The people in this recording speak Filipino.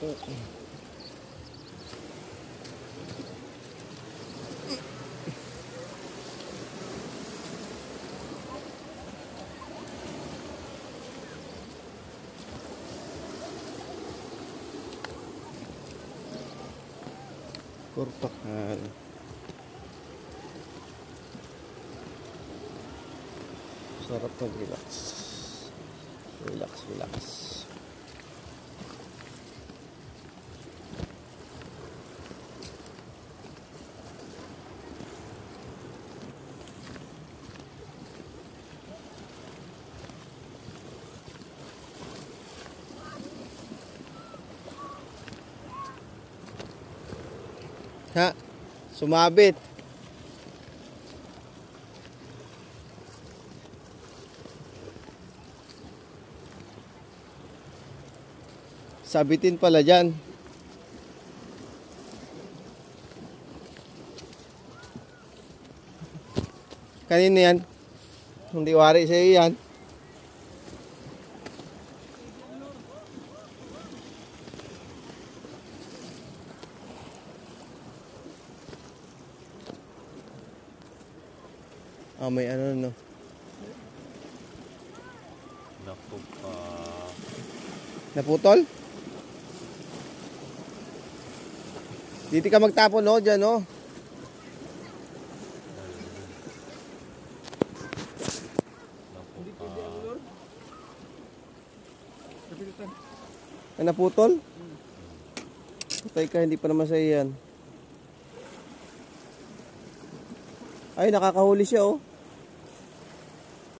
Kurpakan. Sarap mag-relax. Relax, relax. Ha? Sumabit. Sabitin pala dyan. Kanino yan? Hindi wari sa iyo yan. Ah, may ano no. Naku pa. Naputol? Dito ka magtapon no, dyan no. Ay, naputol? Patay ka, hindi pa naman sa yan. Ay, nakakahuli siya oh.